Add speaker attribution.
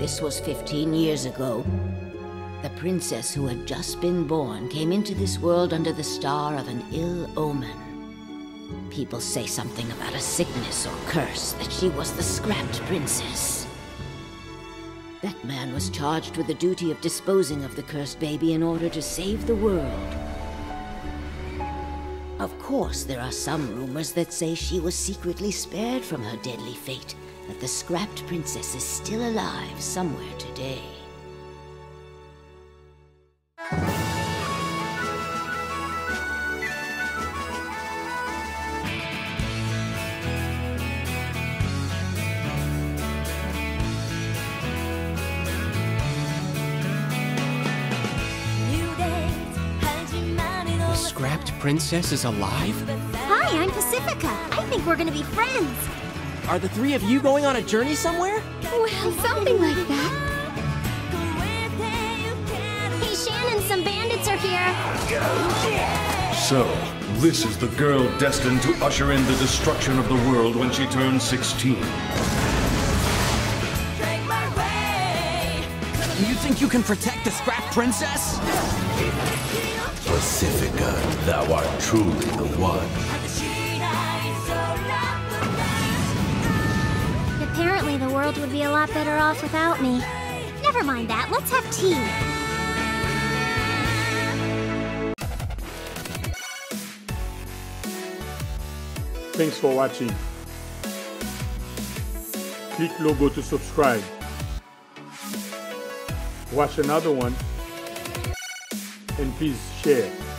Speaker 1: This was 15 years ago. The princess who had just been born came into this world under the star of an ill omen. People say something about a sickness or curse, that she was the scrapped princess. That man was charged with the duty of disposing of the cursed baby in order to save the world. Of course, there are some rumors that say she was secretly spared from her deadly fate, that the scrapped princess is still alive somewhere today.
Speaker 2: The scrapped princess is alive?
Speaker 3: Hi, I'm Pacifica. I think we're gonna be friends.
Speaker 2: Are the three of you going on a journey somewhere?
Speaker 3: Well, something like that. Hey, Shannon, some bandits are here.
Speaker 4: So, this is the girl destined to usher in the destruction of the world when she turns 16.
Speaker 2: You think you can protect the Scrap princess?
Speaker 5: Pacifica, thou art truly the one.
Speaker 3: World would be a lot better off without me. Never mind that. Let's have tea.
Speaker 6: Thanks for watching. Click logo to subscribe. Watch another one and please share.